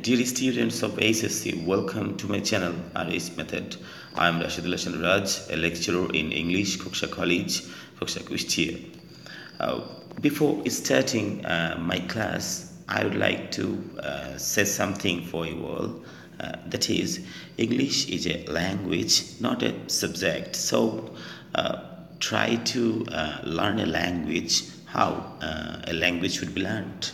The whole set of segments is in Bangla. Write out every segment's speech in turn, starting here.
Dear students of ASSC, welcome to my channel RS Method. I am Rashidullah Hassan Raj, a lecturer in English, Kuksha College, Kuksha Kushtia. Uh, before starting uh, my class, I would like to uh, say something for you all. Uh, that is, English is a language, not a subject. So, uh, try to uh, learn a language, how a language should be learned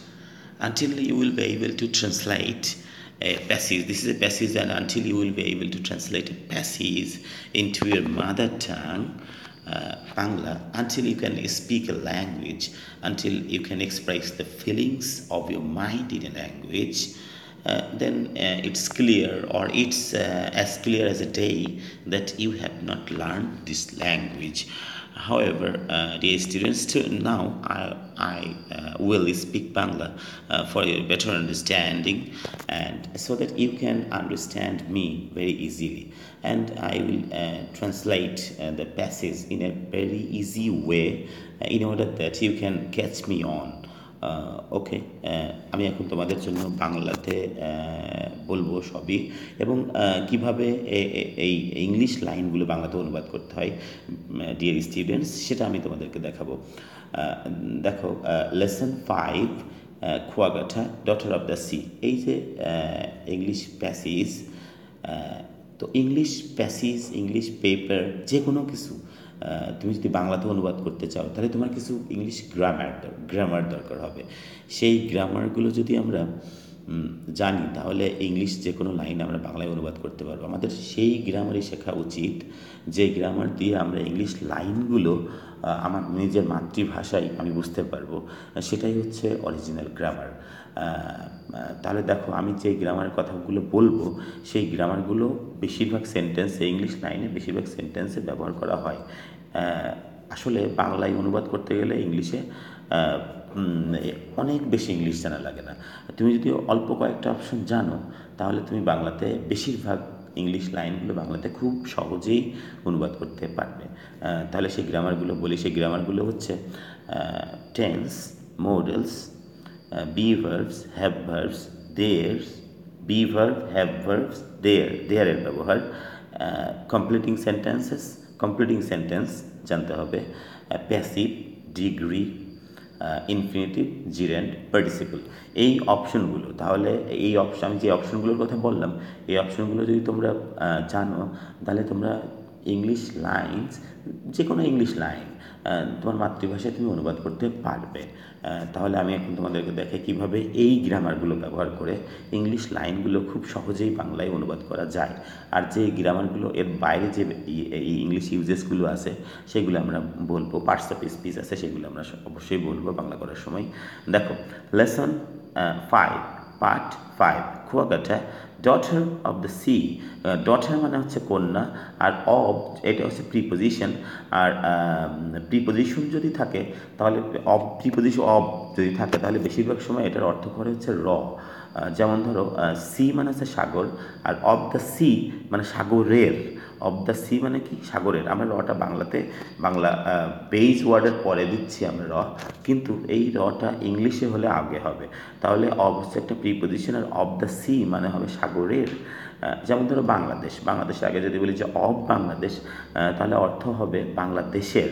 until you will be able to translate a passage. This is a passage, and until you will be able to translate a passage into your mother tongue, uh, Bangla, until you can speak a language, until you can express the feelings of your mind in a language. Uh, then uh, it's clear, or it's uh, as clear as a day, that you have not learned this language. However, uh, dear students, to now I, I uh, will speak Bangla uh, for your better understanding and so that you can understand me very easily. And I will uh, translate uh, the passage in a very easy way uh, in order that you can catch me on. ওকে আমি এখন তোমাদের জন্য বাংলাতে বলব সবই। এবং কীভাবে এই ইংলিশ লাইনগুলো বাংলাতে অনুবাদ করতে হয় ডিয়ার স্টুডেন্টস সেটা আমি তোমাদেরকে দেখাবো। দেখো lesson five Kuakata daughter of the sea এই যে ইংলিশ প্যাসিজ তো ইংলিশ প্যাসিজ ইংলিশ পেপার যে কোনো কিছু তুমি যদি বাংলাতে অনুবাদ করতে চাও, তাহলে তোমার কিছু ইংলিশ গ্রামার গ্রামার দরকার হবে। সেই গ্রামারগুলো যদি আমরা জানি, তাহলে ইংলিশ যে কোনো লাইন আমরা বাংলায় অনুবাদ করতে পারব। আমাদের সেই গ্রামারই শেখা উচিত, যে গ্রামার দিয়ে আমরা ইংলিশ লাইনগুলো আমার নিজের মাতৃভাষায় আমি বুঝতে পারব। সেটাই হচ্ছে অরিজিনাল গ্রামার তাহলে দেখো আমি যে গ্রামারের কথাগুলো বলব, সেই গ্রামারগুলো বেশিরভাগ সেন্টেন্সে ইংলিশ লাইনে বেশিরভাগ সেন্টেন্সে ব্যবহার করা হয়। আসলে বাংলায় অনুবাদ করতে গেলে ইংলিশে অনেক বেশি ইংলিশ জানা লাগে না। তুমি যদি অল্প কয়েকটা অপশন জানো, তাহলে তুমি বাংলাতে বেশিরভাগ ইংলিশ লাইনগুলো বাংলাতে খুব সহজেই অনুবাদ করতে পারবে। তাহলে সেই গ্রামারগুলো বলি। সেই গ্রামারগুলো হচ্ছে tense modals be verbs have verbs there's be verb have verbs there দেয়ারের ব্যবহার। কমপ্লিটিং সেন্টেন্সেস কমপ্লিটিং সেন্টেন্স জানতে হবে। Passive degree infinitive gerund participle এই অপশনগুলো তাহলে এই অপশন আমি যে অপশনগুলোর কথা বললাম, এই অপশনগুলো যদি তোমরা জানো, তাহলে তোমরা ইংলিশ লাইন্স যে কোনো ইংলিশ লাইন তোমার মাতৃভাষায় তুমি অনুবাদ করতে পারবে। তাহলে আমি এখন তোমাদেরকে দেখে কীভাবে এই গ্রামারগুলো ব্যবহার করে ইংলিশ লাইনগুলো খুব সহজেই বাংলায় অনুবাদ করা যায়। আর যে গ্রামারগুলো এর বাইরে যে এই ইংলিশ ইউজেসগুলো আছে, সেগুলো আমরা বলব পার্টস অফ স্পিচ আছে, সেগুলো আমরা অবশ্যই বলব বাংলা করার সময়। দেখো lesson five part five Kuakata daughter of the sea daughter মানে হচ্ছে কন্যা, আর অব এটা হচ্ছে প্রিপোজিশন আর প্রিপোজিশন যদি থাকে, তাহলে অব প্রিপোজিশন অব যদি থাকে, তাহলে বেশিরভাগ সময় এটার অর্থ করে হচ্ছে র। যেমন ধরো সি মানে হচ্ছে সাগর, আর অব দ্য সি মানে সাগরের। অব দ্য সি মানে কি? সাগরের। আমরা রটা বাংলাতে, বাংলা বেইজ ওয়ার্ডের পরে দিচ্ছি আমরা র। কিন্তু এই রটা ইংলিশে হলে আগে হবে। তাহলে অব হচ্ছে একটা প্রিপোজিশন আর অব দ্য সি মানে হবে সাগরের। যেমন ধরো বাংলাদেশ, বাংলাদেশের আগে যদি বলি যে অফ বাংলাদেশ তাহলে অর্থ হবে বাংলাদেশের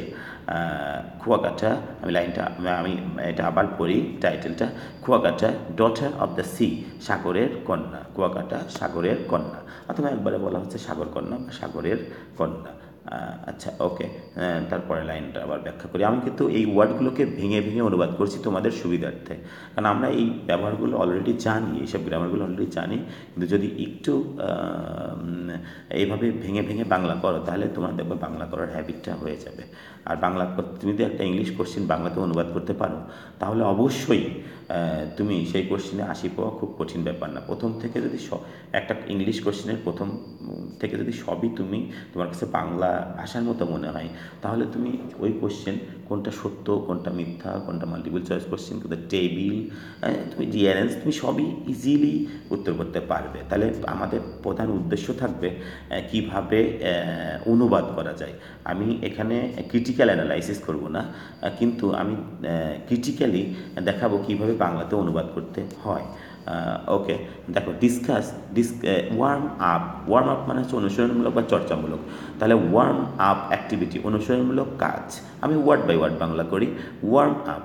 কুয়াকাটা, আমি লাইনটা, আমি এটা আবার পড়ি টাইটেলটা Kuakata daughter of the sea সাগরের কন্যা, কুয়াকাটা, সাগরের কন্যা, অথবা একবারে বলা হচ্ছে সাগর কন্যা বা সাগরের কন্যা। আচ্ছা ওকে তারপরে লাইনটা আবার ব্যাখ্যা করি। আমি কিন্তু এই ওয়ার্ডগুলোকে ভেঙে ভেঙে অনুবাদ করছি তোমাদের সুবিধার্থে। কারণ আমরা এই ব্যবহারগুলো অলরেডি জানি, এইসব গ্রামারগুলো অলরেডি জানি। কিন্তু যদি একটু এইভাবে ভেঙে ভেঙে বাংলা করো, তাহলে তোমার দেখবে বাংলা করার হ্যাবিটটা হয়ে যাবে। আর বাংলা তুমি যদি একটা ইংলিশ কোশ্চেন বাংলাতে অনুবাদ করতে পারো। তাহলে অবশ্যই তুমি সেই কোশ্চেনে আসি পাওয়া খুব কঠিন ব্যাপার না। প্রথম থেকে যদি একটা ইংলিশ কোশ্চেনের প্রথম থেকে যদি সবই তুমি তোমার কাছে বাংলা ভাষার মতো মনে হয়, তাহলে তুমি ওই কোশ্চেন কোনটা সত্য, কোনটা মিথ্যা, কোনটা মাল্টিপল চয়েস কোশ্চেন কোনটা টেবিল তুমি ডিয়ারেন্স তুমি সবই ইজিলি উত্তর করতে পারবে। তাহলে আমাদের প্রধান উদ্দেশ্য থাকবে কীভাবে অনুবাদ করা যায়। আমি এখানে ক্রিটিক্যাল অ্যানালাইসিস করব না কিন্তু আমি ক্রিটিক্যালি দেখাবো কীভাবে বাংলাতে অনুবাদ করতে হয়। ওকে দেখো discuss this warm up warm up মানে হচ্ছে অনুশীলনমূলক বা চর্চামূলক। তাহলে ওয়ার্ম আপ অ্যাক্টিভিটি অনুশীলনমূলক কাজ। আমি ওয়ার্ড বাই ওয়ার্ড বাংলা করি। ওয়ার্ম আপ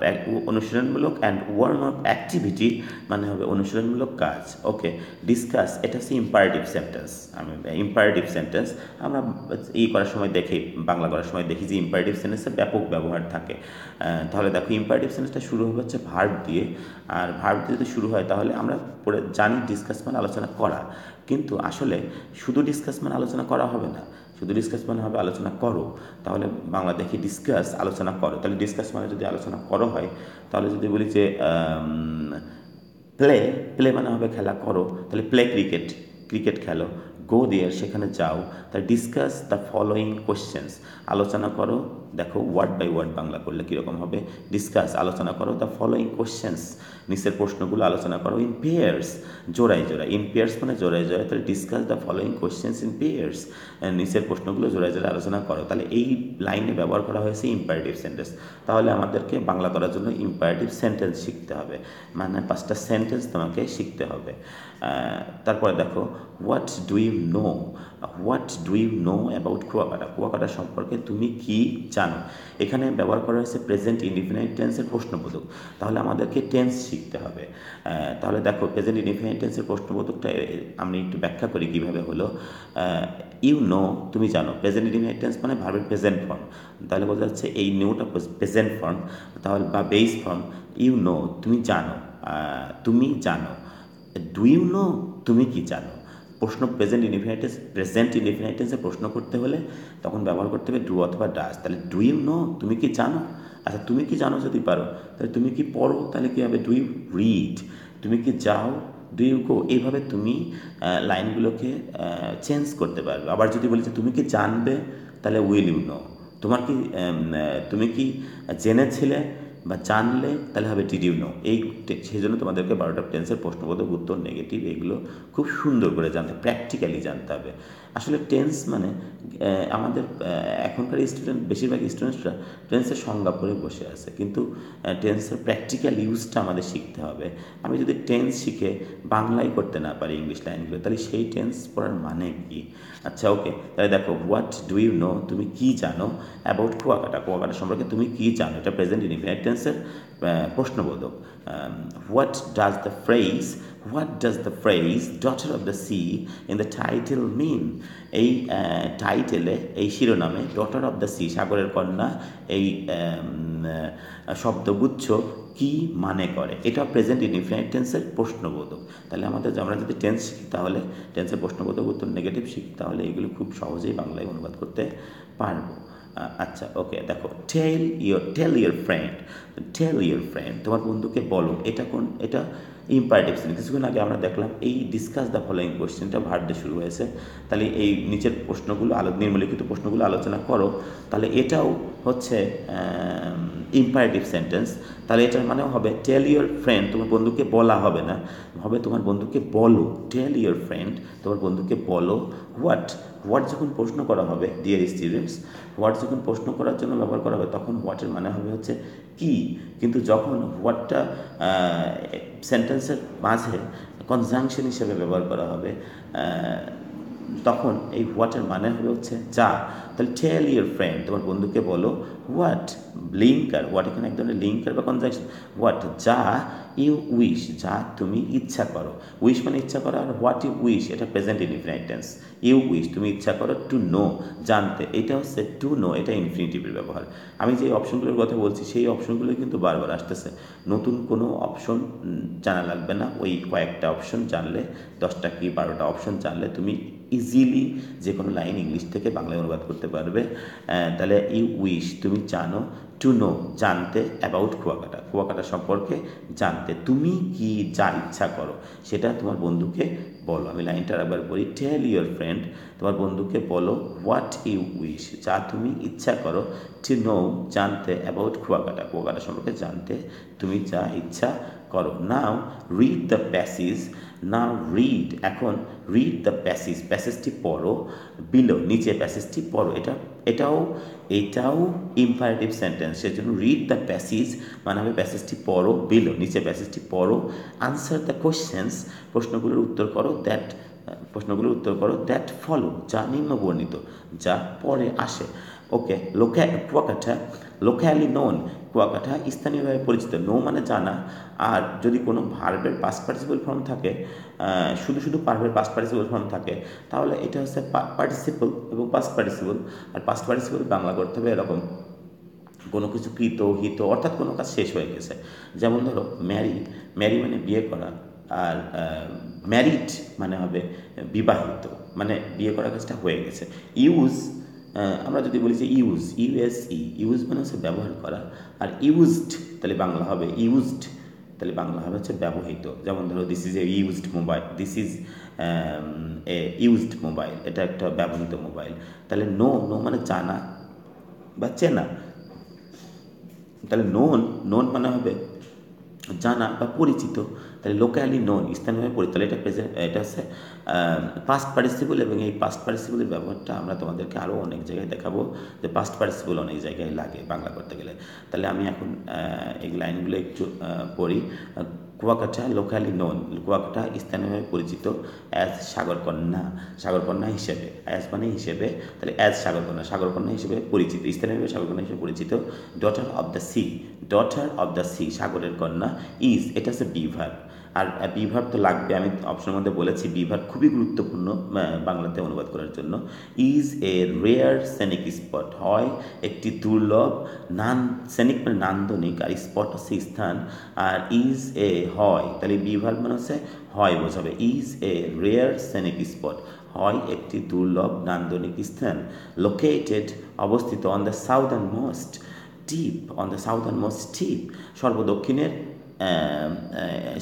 অনুশীলনমূলক অ্যান্ড ওয়ার্ম আপ অ্যাক্টিভিটি মানে হবে অনুশীলনমূলক কাজ। ওকে ডিসকাস এটা হচ্ছে ইম্পারেটিভ সেন্টেন্স আমি ইম্পারেটিভ সেন্টেন্স আমরা ই করার সময় দেখি, বাংলা করার সময় দেখি যে ইম্পারেটিভ সেন্টেন্সের ব্যাপক ব্যবহার থাকে। তাহলে দেখো ইম্পারেটিভ সেন্টেন্সটা শুরু হবে হচ্ছে ভার্ব দিয়ে। আর ভার্ব দিয়ে যদি শুরু হয় তাহলে আমরা জানি ডিসকাস মানে আলোচনা করা। কিন্তু আসলে শুধু ডিসকাস মানে আলোচনা করা হবে না। শুধু ডিসকাস মানে হবে আলোচনা করো, তাহলে বাংলা দেখি ডিসকাস আলোচনা করো। তাহলে ডিসকাস মানে যদি আলোচনা করো হয়, তাহলে যদি বলি যে প্লে প্লে মানে হবে খেলা করো, তাহলে প্লে ক্রিকেট ক্রিকেট খেলো গো দিয়ে সেখানে যাও। তা ডিসকাস দ্য ফলোয়িং কোয়েশ্চেন্স আলোচনা করো দেখো ওয়ার্ড বাই ওয়ার্ড বাংলা করলে কীরকম হবে? ডিসকাস আলোচনা করো। দ্য ফলোয়িং কোয়েশ্চেন্স নিচের প্রশ্নগুলো আলোচনা করো। ইন পেয়ার্স জোড়ায় জোড়ায়। ইন পেয়ার্স মানে জোড়ায় জোড়ায়। তাহলে discuss the following questions in pairs নিচের প্রশ্নগুলো জোড়ায় জোড়ায় আলোচনা করো। তাহলে এই লাইনে ব্যবহার করা হয়েছে ইম্পারেটিভ সেন্টেন্স তাহলে আমাদেরকে বাংলা করার জন্য ইম্পারেটিভ সেন্টেন্স শিখতে হবে। মানে পাঁচটা সেন্টেন্স তোমাকে শিখতে হবে। তারপরে দেখো what do know what do know about Kuakata? Kuakata সম্পর্কে তুমি কি জানো? এখানে ব্যবহার করা হয়েছে প্রেজেন্ট ইনডিফিনাইট টেন্সের প্রশ্নবোধক। তাহলে আমাদেরকে টেন্স শিখতে হবে। তাহলে দেখো প্রেজেন্ট ইনডিফিনাইট টেন্সের প্রশ্নবোধকটা আমি একটু ব্যাখ্যা করি কীভাবে হলো। ইউ নো তুমি জানো প্রেজেন্ট ইনডিফিনাইট টেন্স মানে ভার্বের প্রেজেন্ট ফর্ম তাহলে বোঝা যাচ্ছে এই নিউটা প্রেজেন্ট ফর্ম তাহলে, বা বেস ফর্ম ইউ নো তুমি জানো। তুমি জানো। ডু ইউ নো তুমি কি জানো? প্রশ্ন প্রেজেন্ট ইনফিনাইটেন্স প্রেজেন্ট ইনফিনাইটেন্সে প্রশ্ন করতে হলে তখন ব্যবহার করতে হবে ডু অথবা ডাস তাহলে ডু ইউ নো তুমি কি জানো? আচ্ছা তুমি কি জানো যদি পারো? তাহলে তুমি কি পড়ো? তাহলে কী হবে? ডু ইউ রিড তুমি কি যাও? ডু ইউ গো এইভাবে তুমি লাইনগুলোকে চেঞ্জ করতে পারবে। আবার যদি বলি যে তুমি কি জানবে? তাহলে উইল ইউ নো তোমার কি তুমি কি জেনেছিলে? বা জানলে তাহলে হবে ডিড ইউ নো এই সেই জন্য তোমাদেরকে বারোটা টেন্সের প্রশ্নবোধক উত্তর নেগেটিভ এগুলো খুব সুন্দর করে জানতে প্র্যাকটিক্যালি জানতে হবে। আসলে টেন্স মানে আমাদের এখনকার স্টুডেন্ট বেশিরভাগ স্টুডেন্টসরা টেন্সের সংজ্ঞা পড়ে বসে আছে। কিন্তু টেন্সের প্র্যাকটিক্যাল ইউজটা আমাদের শিখতে হবে। আমি যদি টেন্স শিখে বাংলায় করতে না পারি ইংলিশ লাইনগুলো তাহলে সেই টেন্স পড়ার মানে কি? আচ্ছা ওকে তাহলে দেখো হোয়াট ডু ইউ নো তুমি কি জানো? অ্যাবাউট কুয়াকাটা কুয়াকাটা সম্পর্কে তুমি কি জানো? এটা প্রেজেন্ট ইনফিনিট টেন্সের প্রশ্নবোধক। What does the phrase what does the phrase daughter of the sea in the title mean এই টাইটেলে এই শিরোনামে ডটার অফ দ্য সি সাগরের কন্যা, এই শব্দগুচ্ছ কি মানে করে? এটা প্রেজেন্ট ইনফিনাইট টেন্সের প্রশ্নবোধক। তাহলে আমাদের আমরা যদি টেন্স শিখি, তাহলে টেন্সের প্রশ্নবোধক উত্তর নেগেটিভ শিখি, তাহলে এগুলো খুব সহজেই বাংলায় অনুবাদ করতে পারব। আচ্ছা ওকে, দেখো tell your tell your friend tell your friend তোমার বন্ধুকে বলো, এটা কোন, এটা ইম্পারেটিভ সেন্টেন্স কিছুক্ষণ আগে আমরা দেখলাম এই ডিসকাস দ্য ফলোয়িং কোয়েশ্চেনটা ভার দিয়ে শুরু হয়েছে। তাহলে এই নিচের প্রশ্নগুলো, আলো নির্মলিখিত প্রশ্নগুলো আলোচনা করো। তাহলে এটাও হচ্ছে ইম্পারেটিভ সেন্টেন্স তাহলে এটার মানেও হবে টেল ইউর ফ্রেন্ড তোমার বন্ধুকে বলা হবে না। হবে তোমার বন্ধুকে বলো টেল ইউর ফ্রেন্ড তোমার বন্ধুকে বলো হোয়াট হোয়াট যখন প্রশ্ন করা হবে ডিয়ার স্টুডেন্টস হোয়াট যখন প্রশ্ন করার জন্য ব্যবহার করা হবে, তখন হোয়াটের মানে হবে হচ্ছে কি? কিন্তু যখন হোয়াটটা সেন্টেন্সের মাঝে কনজাংশন হিসেবে ব্যবহার করা হবে তখন এই হোয়াটের মানে হবে হচ্ছে যা। তাহলে টেল ইউর ফ্রেন্ড তোমার বন্ধুকে বলো হোয়াট লিঙ্কার হোয়াট এখানে এক ধরনের লিঙ্কার বা কনজাংশন হোয়াট যা ইউ উইশ যা তুমি ইচ্ছা করো। উইশ মানে ইচ্ছা করো আর হোয়াট ইউ উইশ এটা present infinite tense you wish তুমি ইচ্ছা করো টু নো জানতে। এটা হচ্ছে টু নো এটা ইনফিনিটিভের ব্যবহার। আমি যে অপশনগুলোর কথা বলছি, সেই অপশনগুলো কিন্তু বারবার আসতেছে। নতুন কোনো অপশন জানা লাগবে না। ওই কয়েকটা অপশন জানলে, দশটা কি বারোটা অপশন জানলে, তুমি ইজিলি যে কোনো লাইন ইংলিশ থেকে বাংলায় অনুবাদ করতে পারবে তাহলে ইউ উইশ তুমি জানো টু নো জানতে অ্যাবাউট কুয়াকাটা। কুয়াকাটা সম্পর্কে জানতে তুমি কি যা ইচ্ছা করো, সেটা তোমার বন্ধুকে বলো। আমি লাইনটা একবার বলি টেল ইউর ফ্রেন্ড তোমার বন্ধুকে বলো হোয়াট ইউ উইশ যা তুমি ইচ্ছা করো টু নো জানতে অ্যাবাউট কুয়াকাটা। কুয়াকাটা সম্পর্কে জানতে তুমি যা ইচ্ছা করো। Now read the passage now read এখন রিড দ্য প্যাসিজ প্যাসেজটি পড়ো বিলো নিচে প্যাসেজটি পড়ো। এটা, এটাও এটাও ইম্পারেটিভ সেন্টেন্স সেজন্য রিড দ্য প্যাসিজ মানে হবে প্যাসেজটি পড়ো বিলো নিচে প্যাসেজটি পড়ো। আনসার দ্য কোশ্চেন্স প্রশ্নগুলোর উত্তর করো দ্যাট প্রশ্নগুলোর উত্তর করো দ্যাট ফলো যা নিম্ন বর্ণিত যা পরে আসে। ওকে লোকা কুয়াকাটা লোকালি নোন, কুয়াকাটা স্থানীয়ভাবে পরিচিত। নো মানে জানা আর যদি কোনো ভার্বের পাস পার্টিসিপল ফর্ম থাকে শুধু শুধু ভার্বের পাস পার্টিসিপল ফর্ম থাকে, তাহলে এটা হচ্ছে পার্টিসিপল এবং পাস পার্টিসিপল আর পাস পার্টিসিপল বাংলা করতে হবে এরকম। কোনো কিছু কৃত, হিত, অর্থাৎ কোনো কাজ শেষ হয়ে গেছে। যেমন ধরো ম্যারি ম্যারি মানে বিয়ে করা। আর ম্যারিড মানে হবে বিবাহিত। মানে বিয়ে করা কাজটা হয়ে গেছে। ইউজ আমরা যদি বলি যে ইউজ ইউএসই ইউজ মানে হচ্ছে ব্যবহার করা, আর ইউজড তাহলে বাংলা হবে ইউজড তাহলে বাংলা হবে হচ্ছে ব্যবহৃত। যেমন ধরো this is a used mobile this is a used mobile এটা একটা ব্যবহৃত মোবাইল তাহলে নো নো মানে জানা বা চেনা। তাহলে নোন নোন মানে হবে জানা বা পরিচিত। তাহলে লোকালি নোন স্থানীয়ভাবে পরিচিত তাহলে এটা প্রেজেন্ট এটা হচ্ছে পাস্ট পার্টিসিপল এবং এই পাস্ট পার্টিসিপলের ব্যবহারটা আমরা তোমাদেরকে আরও অনেক জায়গায় দেখাবো যে পাস্ট পার্টিসিপল অনেক জায়গায় লাগে বাংলা করতে গেলে। তাহলে আমি এখন এই লাইনগুলো একটু পড়ি। কুয়াকাটা লোকালি নোন কুয়াকাটা স্থানীয়ভাবে পরিচিত অ্যাজ সাগরকন্যা সাগরকন্যা হিসেবে অ্যাজ মানে হিসেবে, তাহলে অ্যাজ সাগরকন্যা সাগরকন্যা হিসেবে পরিচিত স্থানীয়ভাবে সাগরকন্যা হিসেবে পরিচিত daughter of the sea daughter of the sea সাগরের কন্যা ইজ এটা হচ্ছে বিভার আর বিভার তো লাগবে। আমি অপশনের মধ্যে বলেছি, বিভার খুবই গুরুত্বপূর্ণ বাংলাতে অনুবাদ করার জন্য। Is a rare scenic spot হয় একটি দুর্লভ, নান সেনিক মানে নান্দনিক, আর স্পট হচ্ছে স্থান। আর ইজ এ হয়, তাহলে বিভার মানে হচ্ছে হয় বোঝাবে। Is a rare scenic spot হয় একটি দুর্লভ, নান্দনিক স্থান। লোকেটেড অবস্থিত on the southern most tip on the southern most tip সর্বদক্ষিণের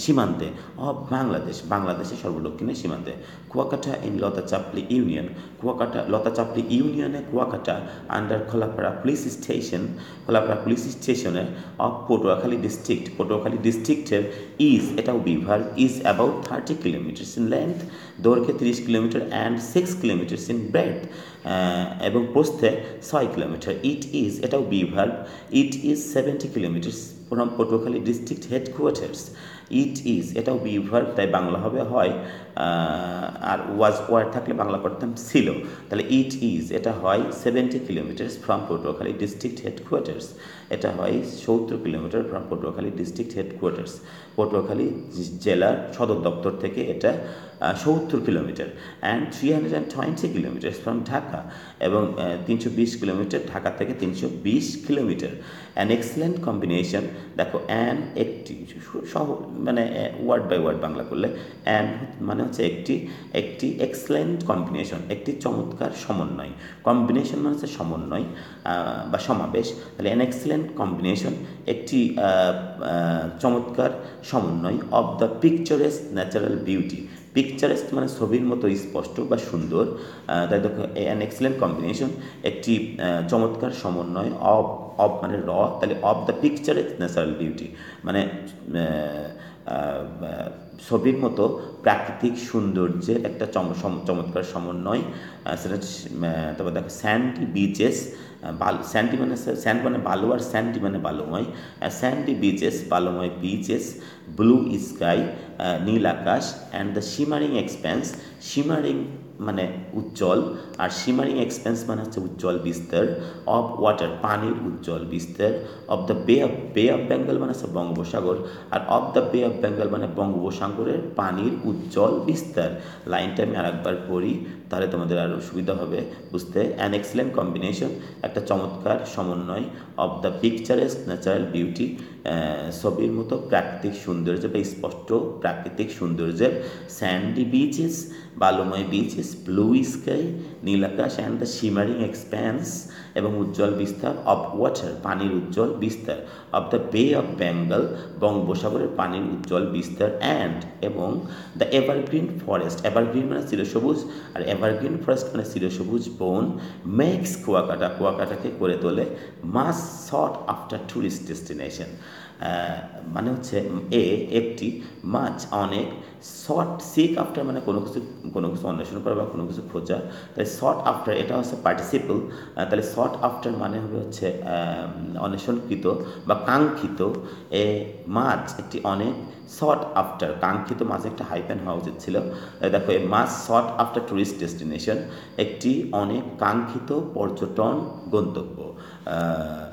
সীমান্তে। অফ বাংলাদেশ, বাংলাদেশের সর্বদক্ষিণের সীমান্তে। Kuakata in Lata Chapli union. Kuakata Lata Chapli ইউনিয়নে Kuakata under Kalapara police station Kalapara police স্টেশনে অফ পটুয়াখালী ডিস্ট্রিক্ট পটুয়াখালী ডিস্ট্রিক্টের ইজ এটাও বিভার is about thirty kilometres in length দৈর্ঘ্যে তিরিশ kilometre and six kilometres in breadth এবং প্রস্থে ছয় কিলোমিটার। ইট ইজ এটাও বিভার it is seventy kilometres from Patuakhali district headquarters it is এটাও বিভার তাই বাংলা হবে, হয় আর ওয়াজ ওয়ার থাকলে বাংলা করতাম, ছিল। তাহলে ইট ইজ এটা হয় seventy kilometres from Patuakhali district headquarters এটা হয় সত্তর kilometre from Patuakhali district headquarters Patuakhali জেলার সদর দপ্তর থেকে এটা সত্তর kilometre. And three hundred and twenty kilometre from Dhaka এবং তিনশো বিশ কিলোমিটার ঢাকা থেকে তিনশো বিশ কিলোমিটার। অ্যান এক্সেলেন্ট কম্বিনেশন দেখো অ্যান একটি, সহ মানে ওয়ার্ড বাই ওয়ার্ড বাংলা করলে অ্যান মানে হচ্ছে একটি একটি এক্সেলেন্ট কম্বিনেশন একটি চমৎকার সমন্বয়। কম্বিনেশন মানে হচ্ছে সমন্বয় বা সমাবেশ। তাহলে অ্যান এক্সেলেন্ট কম্বিনেশন একটি চমৎকার সমন্বয় of the picturesque natural beauty picturesque মানে ছবির মতো স্পষ্ট বা সুন্দর। তাই দেখো অ্যান এক্সেলেন্ট কম্বিনেশন একটি চমৎকার সমন্বয় অব অব মানে র তাহলে of the picturesque natural beauty মানে ছবির মতো প্রাকৃতিক সৌন্দর্যের একটা চমৎকার সমন্বয় সেটা তারপর দেখো স্যান্ডি বিচেস বাল স্যান্ডি মানে স্যান্ড মানে বালু আর স্যান্ডি মানে বালুময়। স্যান্ডি বিচেস বালুময় বিচেস ব্লু স্কাই নীল আকাশ and the shimmering expanse shimmering মানে উজ্জ্বল, আর শিমারিং এক্সপেন্স মানে হচ্ছে উজ্জ্বল বিস্তার অফ ওয়াটার পানির উজ্জ্বল বিস্তার of the bay of bay of Bengal মানে হচ্ছে বঙ্গোপসাগর, আর of the bay of Bengal মানে বঙ্গোপসাগরের পানির উজ্জ্বল বিস্তার। লাইনটা আমি আরেকবার পড়ি। তাহলে তোমাদের আরও সুবিধা হবে বুঝতে? অ্যান এক্সেলেন্ট কম্বিনেশন একটা চমৎকার সমন্বয় of the picturesque natural beauty ছবির মতো প্রাকৃতিক সৌন্দর্য বা স্পষ্ট প্রাকৃতিক সৌন্দর্যের স্যান্ডি বিচেস বালুময় বিচেস ব্লু স্কাই নীল আকাশ অ্যান্ড দ্য শিমারিং এক্সপ্যান্স এবং উজ্জ্বল বিস্তার অফ ওয়াটার পানির উজ্জ্বল বিস্তার of the bay of Bengal বঙ্গোপসাগরের পানির উজ্জ্বল বিস্তার অ্যান্ড এবং দ্য এভারগ্রিন ফরেস্ট এভারগ্রিন মানে চিরসবুজ আর এভারগ্রিন ফরেস্ট মানে চিরসবুজ বন মেক্স কুয়াকাটা, কুয়াকাটাকে করে তোলে most sought after tourist destination মানে হচ্ছে এ একটি মাছ অনেক শর্ট সিক আফটার মানে কোনো কিছু কোনো কিছু অন্বেষণ করা বা কোনো কিছু খোঁজা। তাই শর্ট আফটার এটা হচ্ছে পার্টিসিপল তাহলে শর্ট আফটার মানে হবে হচ্ছে অন্বেষণকৃত বা কাঙ্ক্ষিত। এ মাছ একটি অনেক শর্ট আফটার কাঙ্ক্ষিত মাঝে একটা হাইপেন হওয়া উচিত ছিল। দেখো, a most sought after tourist destination একটি অনেক কাঙ্ক্ষিত পর্যটন গন্তব্য।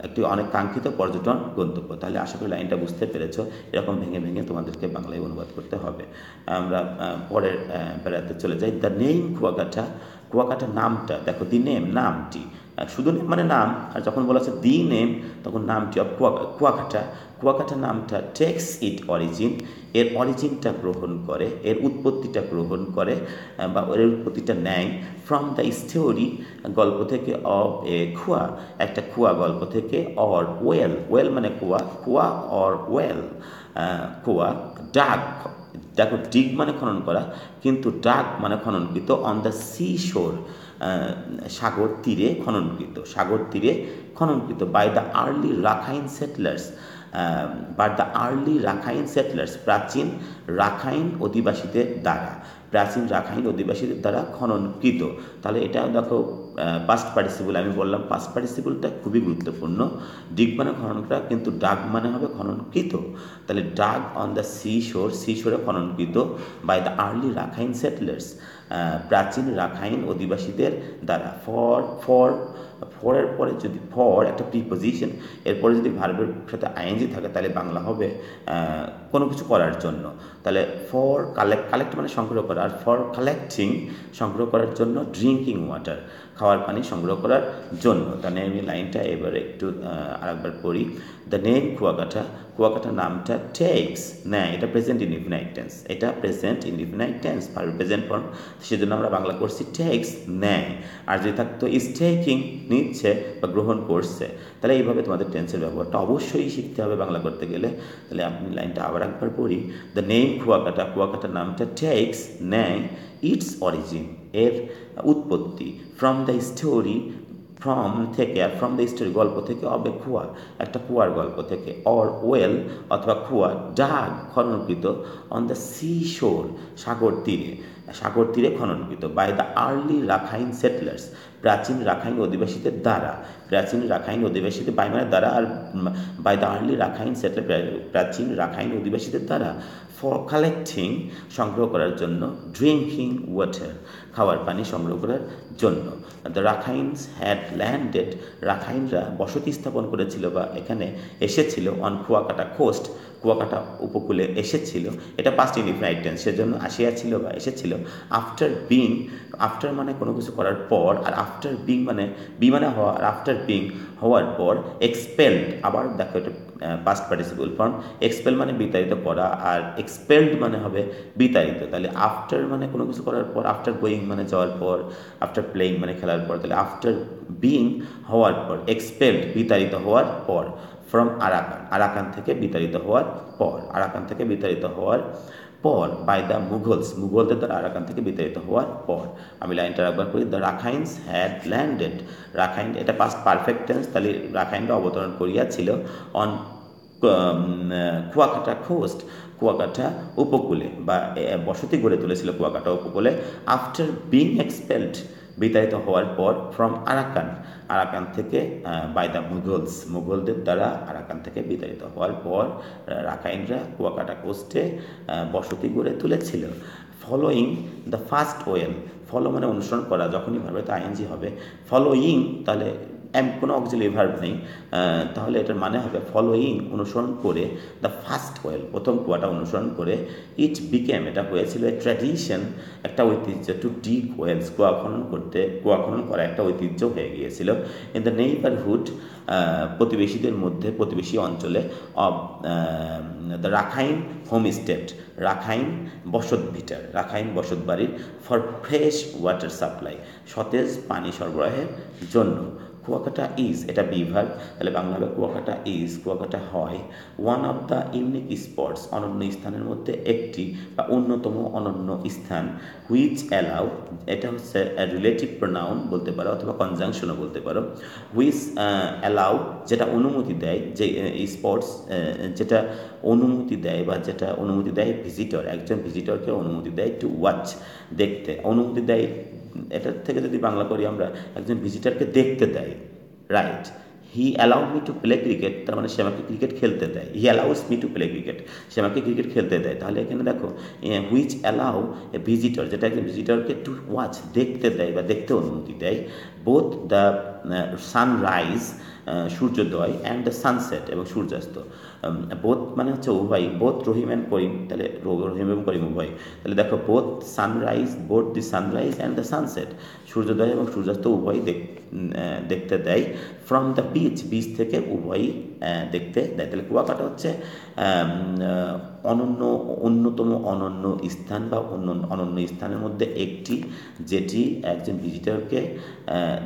একটি অনেক কাঙ্ক্ষিত পর্যটন গন্তব্য। তাহলে আশা করি লাইনটা বুঝতে পেরেছ। এরকম ভেঙে ভেঙে তোমাদেরকে বাংলায় অনুবাদ করতে হবে। আমরা পরের বেড়াতে চলে যাই। দ্য নেম কুয়াকাটা কুয়াকাটা নামটা, দেখো দি নেম নামটি। শুধু নেম মানে নাম, আর যখন বলা হচ্ছে দি নেম তখন নামটি অফ কুয়াকাটা। কুয়াকাটা নামটা টেক্স ইট অরিজিন এর অরিজিনটা গ্রহণ করে, এর উৎপত্তিটা গ্রহণ করে বা এর উৎপত্তিটা নেয় ফ্রম দ্য স্টোরি গল্প থেকে অফ এ খুয়া একটা খুয়া গল্প থেকে অর ওয়েল ওয়েল মানে কুয়া কুয়া অর ওয়েল কুয়া ডাক দেখো ডিগ মানে খনন করা, কিন্তু ডাক মানে খননকৃত অন দ্য সি শোর সাগর তীরে খননকৃত, সাগর তীরে খননকৃত by the early Rakhine settlers but the early Rakhine settlers প্রাচীন রাখাইন অধিবাসীদের দ্বারা, প্রাচীন রাখাইন অধিবাসীদের দ্বারা খননকৃত। তাহলে এটা দেখো পাস্ট পার্টিসিপল আমি বললাম পাস্ট পার্টিসিপলটা খুবই গুরুত্বপূর্ণ। ডিগ মানে খনন করা কিন্তু ডাগ মানে হবে খননকৃত। তাহলে dug on the sea shore sea Shorey খননকৃত by the early Rakhine settlers প্রাচীন রাখাইন অধিবাসীদের দ্বারা। ফর ফর, ফরের পরে যদি ফর একটা প্রিপোজিশন এরপরে যদি ভার্বের সাথে আইএনজি থাকে, তাহলে বাংলা হবে কোনো কিছু করার জন্য। তাহলে ফর কালেক্ট কালেক্ট মানে সংগ্রহ করা, আর ফর কালেক্টিং সংগ্রহ করার জন্য ড্রিঙ্কিং ওয়াটার খাওয়ার পানি সংগ্রহ করার জন্য। তাহলে আমি লাইনটা এবার একটু আরেকবার পড়ি। দ্য নেম কুয়াকাটা কুয়াকাটা নামটা টেক্স নেয় এটা প্রেজেন্ট ইন ইনফিনাইট টেন্স এটা present in infinite tense verb present form সেজন্য আমরা বাংলা করছি টেক্স নেয় আর যদি থাকতো ইজ টেকিং নিচ্ছে বা গ্রহণ করছে, তাহলে এইভাবে তোমাদের টেন্সের ব্যবহারটা অবশ্যই শিখতে হবে বাংলা করতে গেলে। তাহলে আপনি লাইনটা আবার একবার পড়ি। দ্য নেম কুয়াকাটা কুয়াকাটা নামটা টেক্স নেয় ইটস অরিজিন এর উৎপত্তি ফ্রম দ্য স্টোরি ফ্রম থেকে আর ফ্রম দ্য স্টোরি গল্প থেকে অবে কুয়া একটা কুয়ার গল্প থেকে। অর ওয়েল অথবা কুয়া ডাগ খননকৃত অন দ্য সি শোর সাগর তীরে। সাগর তীরে খননকৃত by the early Rakhine settlers প্রাচীন রাখাইন অধিবাসীদের দ্বারা। প্রাচীন রাখাইন অধিবাসীদের বাই মানে দ্বারা আর by the early Rakhine settler প্রাচীন রাখাইন অধিবাসীদের দ্বারা। ফর কালেক্টিং সংগ্রহ করার জন্য ড্রিঙ্কিং ওয়াটার খাওয়ার পানি সংগ্রহ করার জন্য। দ্য রাখাইনস হ্যাড ল্যান্ডেড রাখাইনরা বসতি স্থাপন করেছিল বা এখানে এসেছিল অন কুয়াকাটা কোস্ট কুয়াকাটা উপকূলে এসেছিল। এটা পাস্ট ইনডিফাইট টেন্স সেজন্য আসিয়াছিল বা এসেছিল। আফটার বিং আফটার মানে কোনো কিছু করার পর, আর আফটার বিং মানে বি মানে হওয়া, আর আফটার বিং হওয়ার পর এক্সপেলড আবার দেখো এটা পাস্ট পার্টিসিপল ফর্ম এক্সপেল মানে বিতাড়িত করা আর এক্সপেলড মানে হবে বিতাড়িত। তাহলে আফটার মানে কোনো কিছু করার পর আফটার গোয়িং মানে যাওয়ার পর আফটার প্লেয়িং মানে খেলার পর, তাহলে আফটার বিং হওয়ার পর এক্সপেলড বিতাড়িত হওয়ার পর ফ্রম আরাকান আরাকান থেকে বিতাড়িত হওয়ার পর, আরাকান থেকে বিতাড়িত হওয়ার পর বাই দ্য মুঘলস মুঘলদের দ্বারা আরাকান থেকে বিতাড়িত হওয়ার পর আমি লাইনটা একবার করি the Rakhines had landed Rakhine এটা পাস্ট পারফেক্ট টেন্স তাহলে রাখাইনরা অবতরণ করিয়াছিল অন কুয়াকাটা খোস্ট কুয়াকাটা উপকূলে বা বসতি গড়ে তুলেছিল কুয়াকাটা উপকূলে। আফটার বিং এক্সপেলড বিতাড়িত হওয়ার পর ফ্রম আরাকান আরাকান থেকে বাই দ্য মুঘলস মুঘলদের দ্বারা আরাকান থেকে বিতাড়িত হওয়ার পর রাখাইনরা কুয়াকাটা কোস্টে বসতি গড়ে তুলেছিল। Following the first well follow মানে অনুসরণ করা, যখনই ভাবে তো আইএনজি হবে। ফলোয়িং তাহলে কোনো অক্সিলি ভার্ব নেই তাহলে এটার মানে হবে ফলোয়িং অনুসরণ করে দ্য ফার্স্ট ওয়েল প্রথম কুয়াটা অনুসরণ করে ইট বিকেম এটা হয়েছিল ট্র্যাডিশন একটা ঐতিহ্য টু ডিগ ওয়েলস কুয়া খনন করতে, কুয়া খনন করা একটা ঐতিহ্য হয়ে গিয়েছিল। ইন দ্য নেইবারহুড প্রতিবেশীদের মধ্যে, প্রতিবেশী অঞ্চলে of the Rakhine home state Rakhine বসত ভিটার রাখাইন বসত বাড়ির ফর ফ্রেশ ওয়াটার সাপ্লাই সতেজ পানি সরবরাহের জন্য। কুয়াকাটা ইজ এটা বিভাগ, তাহলে বাংলা হবে কুয়াকাটা ইজ কুয়াকাটা হয় one of the unique spots অনন্য স্থানের মধ্যে একটি বা অন্যতম অনন্য স্থান হুইচ অ্যালাউ এটা হচ্ছে রিলেটিভ প্রোনাউন বলতে পারো অথবা কনজাংশনও বলতে পারো হুইচ অ্যালাউ যেটা অনুমতি দেয়, যে স্পটস যেটা অনুমতি দেয় বা যেটা অনুমতি দেয় ভিজিটর একজন ভিজিটরকে অনুমতি দেয় টু ওয়াচ দেখতে, অনুমতি দেয় এটার থেকে যদি বাংলা করি আমরা, একজন ভিজিটারকে দেখতে দেয় right he allowed me to play cricket তার মানে সে আমাকে ক্রিকেট খেলতে দেয়। He allows me to play cricket সে আমাকে ক্রিকেট খেলতে দেয়। তাহলে এখানে দেখো হুইচ অ্যালাউ এ ভিজিটর যেটা একজন ভিজিটরকে টু ওয়াচ দেখতে দেয় বা দেখতে অনুমতি দেয় বোথ দ্য সানরাইজ সূর্যোদয় অ্যান্ড দ্য সানসেট এবং সূর্যাস্ত। বোধ মানে হচ্ছে উভয় বোধ রহিম অ্যান্ড করিম, তাহলে রহিম এবং করিম উভয়। তাহলে দেখো both sunrise both the sunrise and the sunset সূর্যোদয় এবং সূর্যাস্ত উভয় দেখতে দেয়। ফ্রম দ্য বিচ বিচ থেকে উভয়ই দেখতে দেয়। তাহলে কুয়াকাটা হচ্ছে অনন্য, অন্যতম অনন্য স্থান বা অন্য, অনন্য স্থানের মধ্যে একটি, যেটি একজন ভিজিটরকে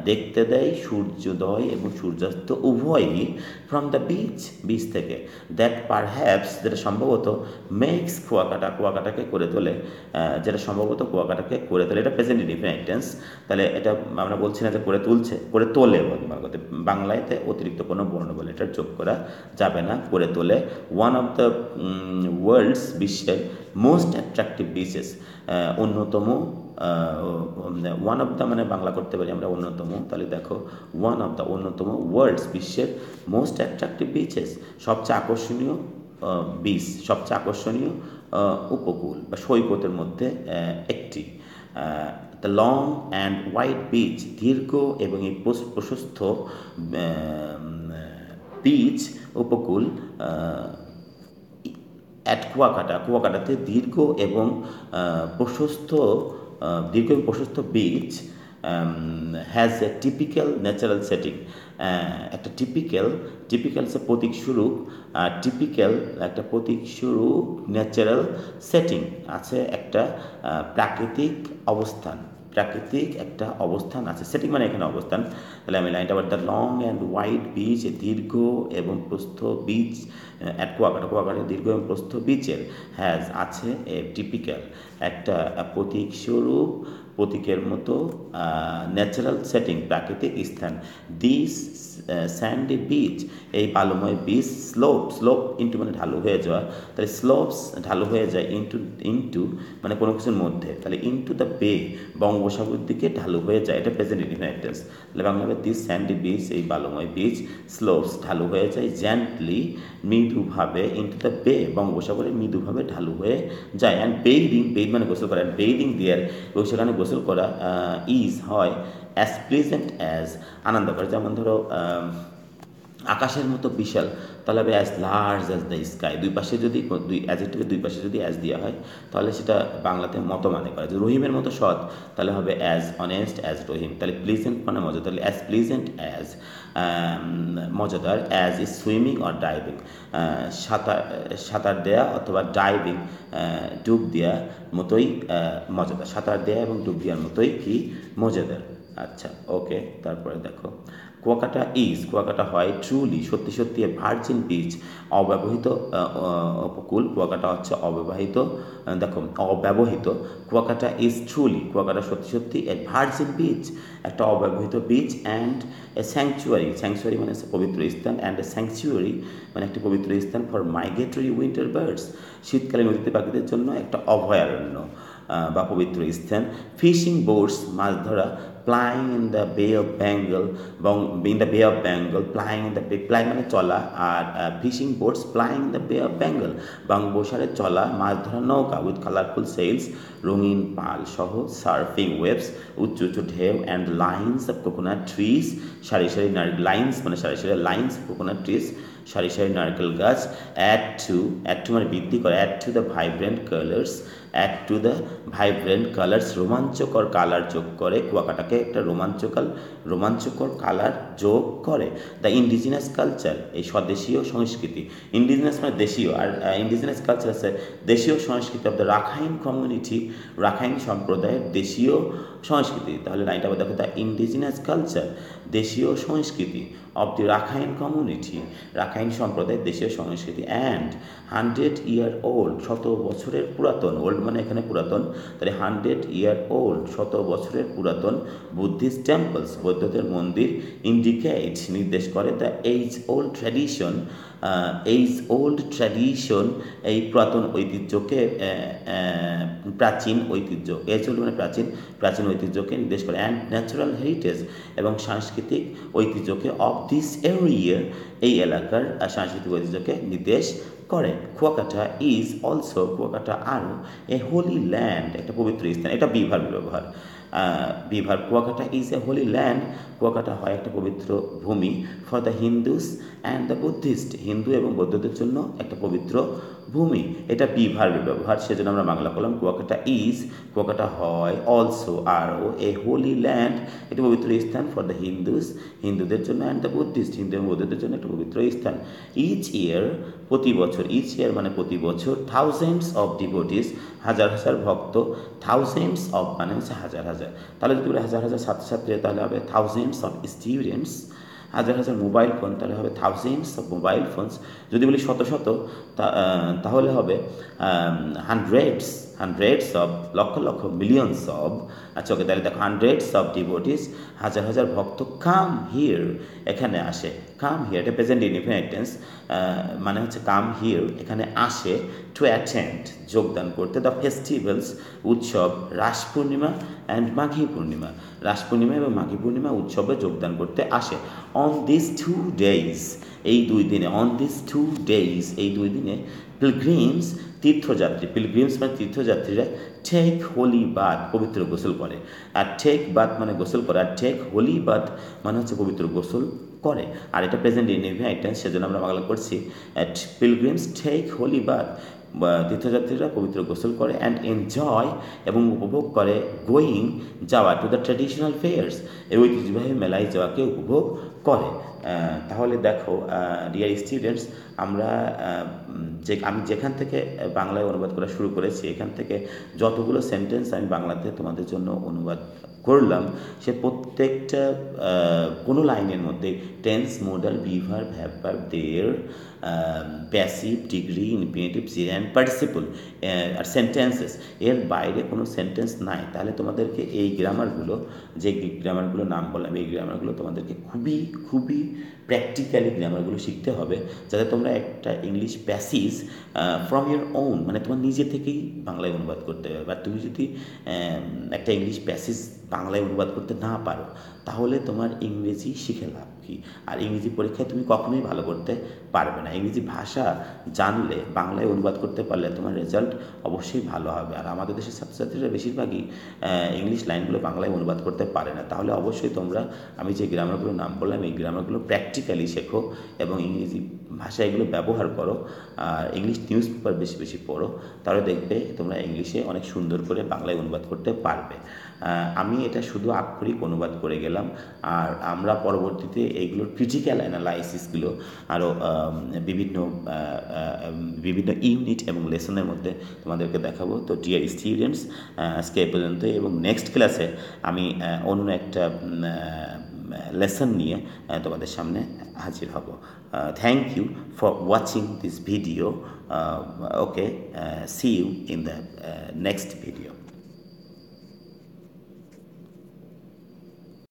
দেখতে দেয়। সূর্যোদয় এবং সূর্যাস্ত উভয়ই ফ্রম দ্য বিচ বিচ থেকে। দ্যাট পার হ্যাপস যেটা সম্ভবত মেক্স কুয়াকাটা, কুয়াকাটাকে করে তোলে যেটা সম্ভবত কুয়াকাটাকে করে তোলে। এটা প্রেজেন্ট ইনডিফিনাইট তাহলে এটা আমরা বলছি না যে করে তুলছে। করে তোলে বাংলাতে অতিরিক্ত কোনো বর্ণ বলে এটা যোগ করা যাবে না, করে তোলে। ওয়ান অফ দ্য ওয়ার্ল্ডস বিশ্বের মোস্ট অ্যাট্রাকটিভ বিচেস অন্যতম ওয়ান অফ দ্য মানে বাংলা করতে পারি আমরা অন্যতম। তাহলে দেখো ওয়ান অফ দ্য অন্যতম ওয়ার্ল্ডস বিশ্বের মোস্ট অ্যাট্রাকটিভ বিচেস সবচেয়ে আকর্ষণীয় বিচ সবচেয়ে আকর্ষণীয় উপকূল বা সৈকতের মধ্যে একটি। The long and white beach দীর্ঘ এবং এই প্রশস্ত বিচ উপকূল অ্যাট কুয়াকাটা, কুয়াকাটাতে দীর্ঘ এবং প্রশস্ত দীর্ঘ প্রশস্ত beach has a typical natural setting একটা টিপিক্যাল টিপিক্যাল সে প্রতীক স্বরূপ টিপিক্যাল একটা প্রতীক স্বরূপ ন্যাচারাল সেটিং আছে একটা প্রাকৃতিক অবস্থান, প্রাকৃতিক একটা অবস্থান আছে। সেটিং মানে এখানে অবস্থান। তাহলে আমি লাইনটা আবার the long and white beach দীর্ঘ এবং প্রস্থ বিচ অ্যাট কুয়াকাটা কুয়াকাটা দীর্ঘ এবং প্রস্থ বিচের হ্যাজ আছে, এ টিপিক্যাল একটা প্রতীক স্বরূপ প্রতীকের মতো ন্যাচারাল সেটিং প্রাকৃতিক স্থান। দিস স্যান্ডি বিচ এই বালুময় বিচ স্লোপ স্লোপ ইন্টু মানে ঢালু হয়ে যাওয়া। তাহলে স্লোপস ঢালু হয়ে যায় ইন্টু ইন্টু মানে কোনো কিছুর মধ্যে। তাহলে ইন্টু দ্য বে বঙ্গোপসাগরের দিকে ঢালু হয়ে যায়। এটা প্রেজেন্ট ইনডিফিনাইট টেন্স তাহলে বাংলা দিস স্যান্ডি বিচ এই বালুময় বিচ স্লোপস ঢালু হয়ে যায় জেন্টলি মৃদুভাবে ইন্টু দ্য বে বঙ্গোপসাগরে মৃদুভাবে ঢালু হয়ে যায়। অ্যান্ড বেইডিং বেইড মানে গোসল করা। অ্যান্ড বেইডিং দিয়ার এবং সেখানে গোসল করা ইজ হয় অ্যাজ প্লেজেন্ট অ্যাজ আনন্দকর। যেমন ধরো আকাশের মতো বিশাল, তাহলে হবে as large as the sky দুই পাশে যদি, দুই অ্যাজেক্টিভের দুই পাশে যদি অ্যাজ দেওয়া হয়, তাহলে সেটা বাংলাতে মতো মানে করে। যে রহিমের মতো সৎ, তাহলে হবে অ্যাজ অনেস্ট অ্যাজ রহিম। তাহলে প্লিজেন্ট মানে মজা তাহলে অ্যাজ প্লিজেন্ট অ্যাজ মজাদার। As is swimming or diving সাঁতার সাঁতার দেয়া অথবা ডাইভিং ডুব দেওয়ার মতোই মজাদার। সাঁতার দেয়া এবং ডুব দেওয়ার মতোই কি? মজাদার। আচ্ছা ওকে তারপরে দেখো। কুয়াকাটা ইজ কুয়াকাটা হয় ট্রুলি সত্যি সত্যি ভার্জিন বিচ অব্যবহৃত উপকূল। কুয়াকাটা হচ্ছে অব্যবহিত দেখো, অব্যবহৃত। কুয়াকাটা ইজ ট্রুলি কুয়াকাটা সত্যি সত্যি এ ভার্জিন বিচ একটা অব্যবহৃত beach and a sanctuary sanctuary মানে পবিত্র স্থান অ্যান্ড এ স্যাংচুয়ারি মানে একটি পবিত্র স্থান ফর মাইগ্রেটরি উইন্টার বার্ডস শীতকালীন অতিথি পাখিদের জন্য একটা অভয়ারণ্য বা পবিত্র স্থান। ফিশিং বোটস মাছ ধরা plying in the bay of Bengal এবং in the bay of Bengal plying in the bay ply মানে চলা আর fishing boats plying in the bay of Bengal বঙ্গোসারে চলা, মাছ ধরা নৌকা উইথ কালারফুল সেলস রঙিন পাল সহ সার্ফিং ওয়েবস উচ্চ উচ্চ ঢেউ and lines of coconut trees সারি সারি লাইন্স মানে সারি সারি লাইন্স কোকোনাট ট্রিজ সারি সারি নারকেল গাছ অ্যাড টু অ্যাড টু মানে বৃদ্ধি করে add to the vibrant colours add to the vibrant colours রোমাঞ্চকর কালার যোগ করে, কুয়াকাটাকে একটা রোমাঞ্চকাল, রোমাঞ্চকর কালার যোগ করে। দ্য ইন্ডিজিনাস কালচার এই স্বদেশীয় সংস্কৃতি। ইন্ডিজিনাস মানে দেশীয়, আর ইন্ডিজিনাস কালচার আছে দেশীয় সংস্কৃতি of the Rakhine community Rakhine সম্প্রদায়ের দেশীয় সংস্কৃতি। তাহলে আবার দেখো দ্য ইন্ডিজিনাস কালচার দেশীয় সংস্কৃতি of the Rakhine community Rakhine সম্প্রদায়ের দেশীয় সংস্কৃতি অ্যান্ড হান্ড্রেড ইয়ার ওল্ড শত বছরের পুরাতন ওল্ড মানে এখানে পুরাতন, তাহলে হান্ড্রেড ইয়ার ওল্ড শত বছরের পুরাতন বুদ্ধিস্ট টেম্পলস বৌদ্ধদের মন্দির ইন্ডিকেট নির্দেশ করে the age old tradition age old tradition এই পুরাতন ঐতিহ্যকে প্রাচীন ঐতিহ্য এজ ওল্ড মানে প্রাচীন প্রাচীন ঐতিহ্যকে নির্দেশ করে অ্যান্ড ন্যাচারাল হেরিটেজ এবং সাংস্কৃতিক ঐতিহ্যকে অফ দিস এরিয়া এই এলাকার সাংস্কৃতিক ঐতিহ্যকে নির্দেশ করে। কুয়াকাটা ইজ অলসো কুয়াকাটা আরও এ হোলি ল্যান্ড একটা পবিত্র স্থান, এটা বিভার ব্যবহার। বিভার Kuakata is a holy land Kuakata হয় একটা পবিত্র ভূমি for the Hindus and the Buddhist Hindu এবং বৌদ্ধদের জন্য একটা পবিত্র ভূমি, এটা বিভার ব্যবহার, সেজন্য আমরা বাংলা করলাম কুয়াকাটা ইজ, কুয়াকাটা হয় অলসো আরও, এ হোলি ল্যান্ড, এটা পবিত্র স্থান ফর দ্য হিন্দুস, হিন্দুদের জন্য অ্যান্ড দ্য বুদ্ধিস্ট হিন্দু এবং বৌদ্ধদের জন্য একটা পবিত্র স্থান। ইচ ইয়ার প্রতি বছর ইচ ইয়ার মানে প্রতি বছর থাউজেন্ডস অফ ডিভোটিস হাজার হাজার ভক্ত থাউজেন্ডস অফ মানে হচ্ছে হাজার হাজার। তাহলে যদি হাজার হাজার ছাত্রছাত্রী তাহলে হবে থাউজেন্ডস অফ স্টুডেন্টস হাজার হাজার মোবাইল ফোন তাহলে হবে থাউজেন্ডস অফ মোবাইল ফোনস যদি বলি শত শত তাহলে হবে hundreds hundreds of lakh lakh millions of আচ্ছা ওকে তাহলে দেখো হান্ড্রেডস অফ ডিভোটিস হাজার হাজার ভক্ত কাম হিয়ার এখানে আসে। কাম হিয়ার এটা প্রেজেন্ট ইনফিনিটেন্স মানে হচ্ছে কাম হিয়ার এখানে আসে টু অ্যাটেন্ড যোগদান করতে। দ্য ফেস্টিভ্যালস উৎসব, রাস পূর্ণিমা অ্যান্ড মাঘী পূর্ণিমা। রাস পূর্ণিমা এবং মাঘী পূর্ণিমা উৎসবে যোগদান করতে আসে। অন দিস টু ডেইজ এই দুই দিনে অন দিস টু ডেইজ এই দুই দিনে পিলগ্রিমস তীর্থযাত্রী, পিলগ্রিমস মানে তীর্থযাত্রীরা ঠেক হোলি বাদ পবিত্র গোসল করে। আর ঠেক বাদ মানে গোসল করে। আর ঠেক হোলি বাদ মানে হচ্ছে পবিত্র গোসল করে। আর এটা প্রেজেন্ট ইনভিটেন্স সেজন্য আমরা বাংলা করছি অ্যাট পিলগ্রিমস ঠেক হোলি বাদ তীর্থযাত্রীরা পবিত্র গোসল করে অ্যান্ড এনজয় এবং উপভোগ করে গোয়িং যাওয়া টু দ্য ট্র্যাডিশনাল ফেয়ার্স এই ঐতিহ্যবাহী মেলায় যাওয়াকে উপভোগ করে। তাহলে দেখো ডিয়ার স্টুডেন্টস আমরা যে, আমি যেখান থেকে বাংলায় অনুবাদ করা শুরু করেছি, এখান থেকে যতগুলো সেন্টেন্স আমি বাংলাতে তোমাদের জন্য অনুবাদ করলাম, সে প্রত্যেকটা কোনো লাইনের মধ্যে টেন্স মোডাল বিভার ভ্যাপার দের passive degree infinitive and participle R sentences এর বাইরে কোনো সেন্টেন্স নাই। তাহলে তোমাদেরকে এই গ্রামারগুলো যে গ্রামারগুলোর নাম বললাম এই গ্রামারগুলো তোমাদেরকে খুবই খুবই প্র্যাকটিক্যালি গ্রামারগুলো শিখতে হবে যাতে তোমরা একটা English passage from your own মানে তোমার নিজে থেকেই বাংলায় অনুবাদ করতে হবে বা তুমি যদি একটা ইংলিশ প্যাসিজ বাংলায় অনুবাদ করতে না পারো, তাহলে তোমার ইংরেজি শিখে লাভ কি? আর ইংরেজি পরীক্ষায় তুমি কখনোই ভালো করতে পারবে না। ইংরেজি ভাষা জানলে, বাংলায় অনুবাদ করতে পারলে তোমার রেজাল্ট অবশ্যই ভালো হবে। আর আমাদের দেশের ছাত্রছাত্রীরা বেশিরভাগই ইংলিশ লাইনগুলো বাংলায় অনুবাদ করতে পারে না। তাহলে অবশ্যই তোমরা, আমি যে গ্রামারগুলোর নাম বললাম, এই গ্রামারগুলো প্র্যাকটিক্যালি শেখো এবং ইংরেজি ভাষা এগুলো ব্যবহার করো, আর ইংলিশ নিউজ পেপার বেশি বেশি পড়ো, তাহলে দেখবে তোমরা ইংলিশে অনেক সুন্দর করে বাংলায় অনুবাদ করতে পারবে। আমি এটা শুধু আক্ষরিক অনুবাদ করে গেলাম, আর আমরা পরবর্তীতে এইগুলোর ক্রিটিক্যাল অ্যানালাইসিসগুলো আরও বিভিন্ন বিভিন্ন ইউনিট এবং লেসনের মধ্যে তোমাদেরকে দেখাবো। তো ডিয়ার স্টুডেন্টস আজকে এ পর্যন্ত এবং নেক্সট ক্লাসে আমি অন্য একটা লেসন নিয়ে তোমাদের সামনে হাজির হব। Thank you for watching this video okay see you in the next video